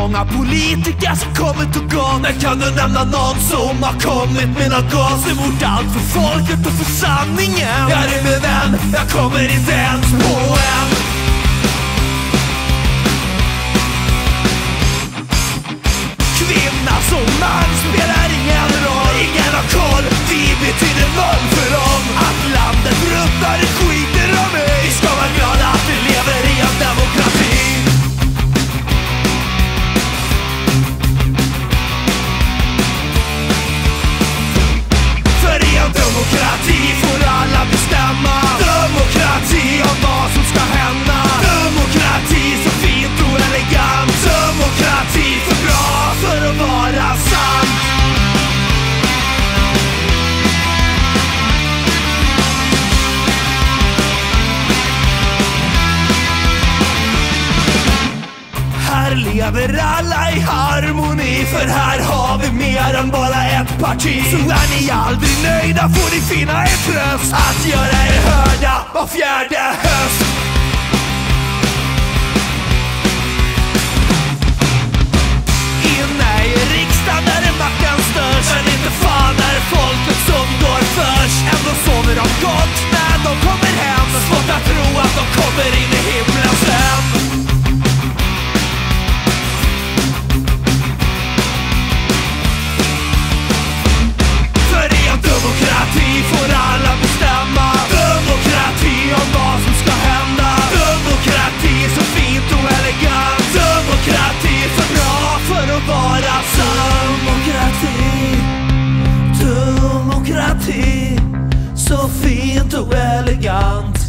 Många politiker som kommit och gått Men kan du nämna någon som har kommit med något gott? Emot allt för folket och för sanningen. Jag är min vän, jag kommer inte ens på en. Här lever alla i harmoni För här har vi mer än bara ett parti. Så är ni aldrig nöjda får ni finna er tröst Att göra er hörda var fjärde höst. Demokrati Så fint och elegant.